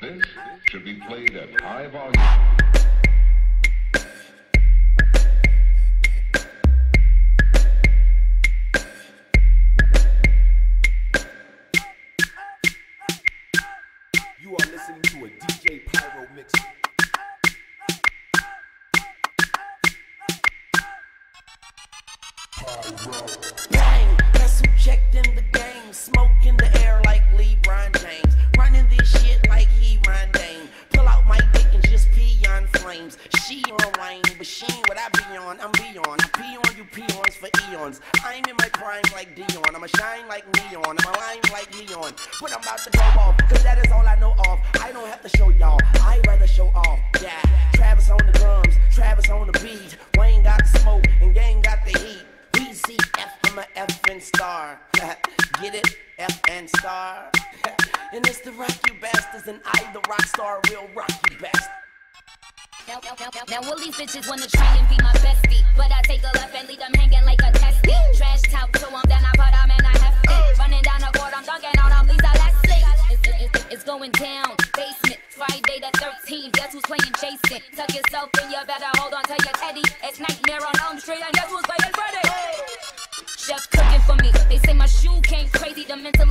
This should be played at high volume. You are listening to a DJ Pyro mix. Bang, She on wine, but she what I be on. I'm beyond. I pee on you peons for eons. I'm in my prime like Dion. I'ma shine like neon. I'm a lime like Leon. But I'm about to go off, cause that is all I know of. I don't have to show y'all. I rather show off. Yeah. Travis on the drums, Travis on the beat. Wayne got the smoke and Game got the heat. Easy F, I'm a F and star. Get it? F and star. and it's the rock you bastards, and I, the rock star, will rock you best. Now, now, now, now, all these bitches wanna try and be my bestie But I take a left and leave them hanging like a testy Trash talk them, then I put them in a hefty Running down the court, I'm dunking on them, Lisa Leslie it's, it's, it's going down, basement Friday the 13th, guess who's playing Jason? Tuck yourself in, you better hold on to your teddy It's Nightmare on Elm Street, and guess who's playing Freddy? Chef cooking for me. They say my shoe came crazy. The mental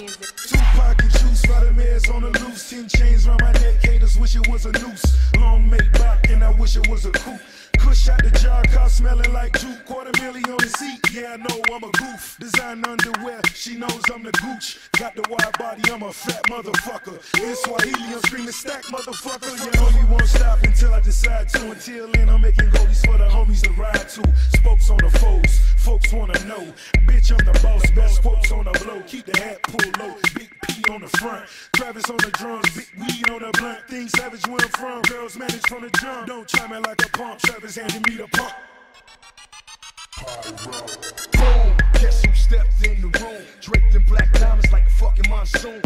music. Tupac and juice, Vladimirs on the loose. Ten chains round my neck, haters wish it was a noose. Long Maybach, and I wish it was a coupe. Kush out the jar, car smelling like juke. Quarter million on the seat, yeah, I know I'm a goof. Design underwear, she knows I'm the gooch. Got the wide body, I'm a fat motherfucker. In Swahili, I'm screaming stack, motherfucker. Yeah, homie won't stop until I decide to. Until then, I'm making goldies for the homies to ride to. Spokes on the foes, folks wanna know. Bitch, I'm the boss, best quotes on the blow. Keep the hat pulled low, big P on the front. Travis on the drums, big weed on the blunt. Things savage where I'm from, girls manage from the jump. Don't try me like a pump, Travis handed me the pump. Boom, guess who stepped in the room? Draped in black diamonds like a fucking monsoon.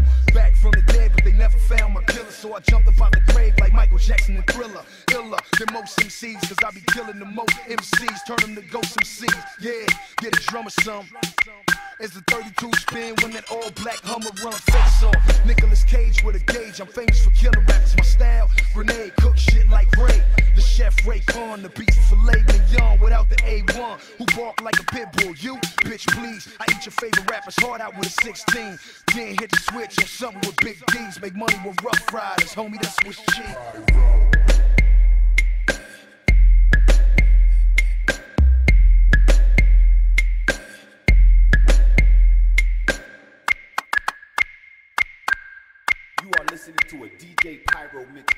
Found my killer. So I jumped up out the grave like Michael Jackson and Thriller. Iller than most MCs, cause I be killing the most MCs. Turn them to ghost MCs. Yeah, get a drummer some. It's a 32 spin when that all black Hummer run face off. Nicolas Cage with a gauge. I'm famous for killing rappers. My style, grenade, cook shit like Ray. The chef Raekwon, the filet mignon A1. Who bark like a pit bull? You, bitch, please. I eat your favorite rappers hard out with a 16. Then hit the switch on something with big D's. Make money with rough riders, homie. That's what's cheap. You are listening to a DJ Pyro mix.